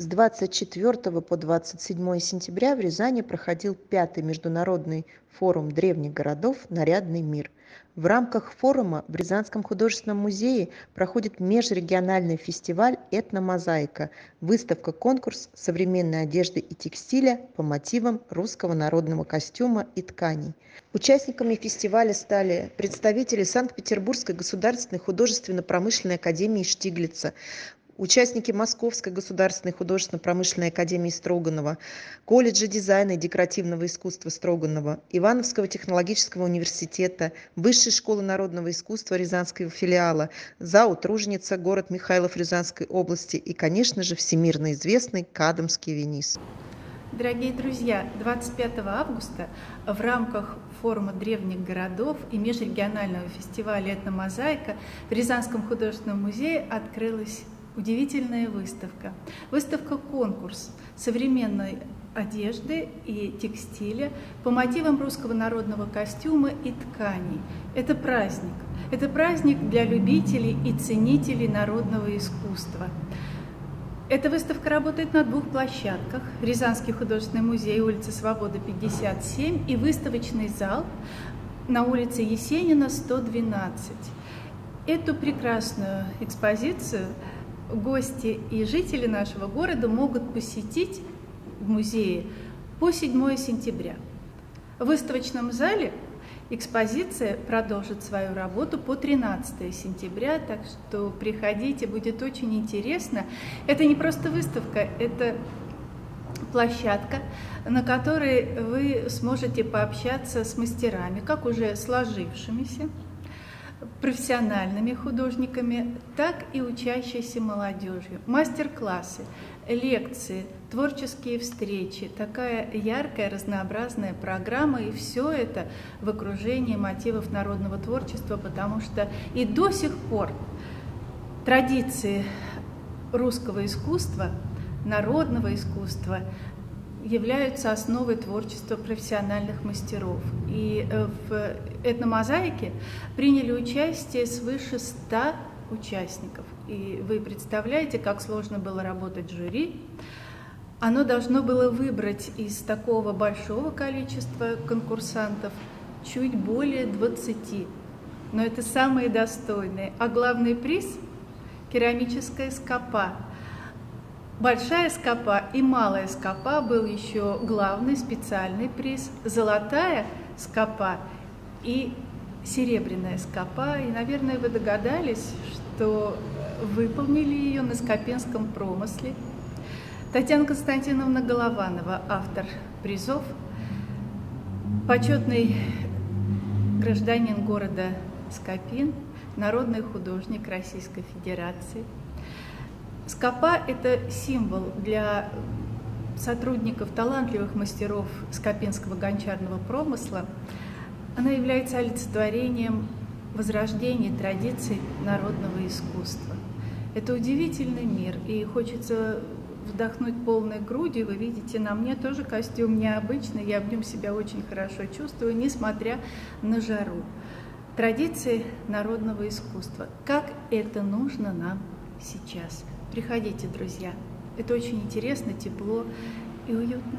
С 24 по 27 сентября в Рязани проходил пятый международный форум древних городов «Нарядный мир». В рамках форума в Рязанском художественном музее проходит межрегиональный фестиваль «Этномозаика» – выставка-конкурс современной одежды и текстиля по мотивам русского народного костюма и тканей. Участниками фестиваля стали представители Санкт-Петербургской государственной художественно-промышленной академии Штиглица, участники Московской государственной художественно-промышленной академии Строганова, колледжа дизайна и декоративного искусства Строганова, Ивановского технологического университета, Высшей школы народного искусства Рязанского филиала, ЗАО «Труженица», город Михайлов Рязанской области и, конечно же, всемирно известный Кадамский Венис. Дорогие друзья, 25 августа в рамках форума древних городов и межрегионального фестиваля «Этномозаика» в Рязанском художественном музее открылась удивительная выставка. Выставка-конкурс современной одежды и текстиля по мотивам русского народного костюма и тканей. Это праздник. Это праздник для любителей и ценителей народного искусства. Эта выставка работает на двух площадках. Рязанский художественный музей, улица Свободы, 57, и выставочный зал на улице Есенина, 112. Эту прекрасную экспозицию гости и жители нашего города могут посетить в музее по 7 сентября. В выставочном зале экспозиция продолжит свою работу по 13 сентября, так что приходите, будет очень интересно. Это не просто выставка, это площадка, на которой вы сможете пообщаться с мастерами, как уже сложившимися, профессиональными художниками, так и учащейся молодежью. Мастер-классы, лекции, творческие встречи, такая яркая, разнообразная программа, и все это в окружении мотивов народного творчества, потому что и до сих пор традиции русского искусства, народного искусства являются основой творчества профессиональных мастеров. И э, в этномозаике приняли участие свыше 100 участников. И вы представляете, как сложно было работать жюри. Оно должно было выбрать из такого большого количества конкурсантов чуть более 20. Но это самые достойные. А главный приз – керамическая скопа – Большая скопа и малая скопа был еще главный специальный приз, золотая скопа и серебряная скопа. И, наверное, вы догадались, что выполнили ее на Скопинском промысле. Татьяна Константиновна Голованова, автор призов, почетный гражданин города Скопин, народный художник Российской Федерации – Скопа – это символ для сотрудников, талантливых мастеров скопинского гончарного промысла. Она является олицетворением возрождения традиций народного искусства. Это удивительный мир, и хочется вдохнуть полной грудью. Вы видите, на мне тоже костюм необычный, я в нем себя очень хорошо чувствую, несмотря на жару. Традиции народного искусства. Как это нужно нам сейчас? Приходите, друзья. Это очень интересно, тепло и уютно.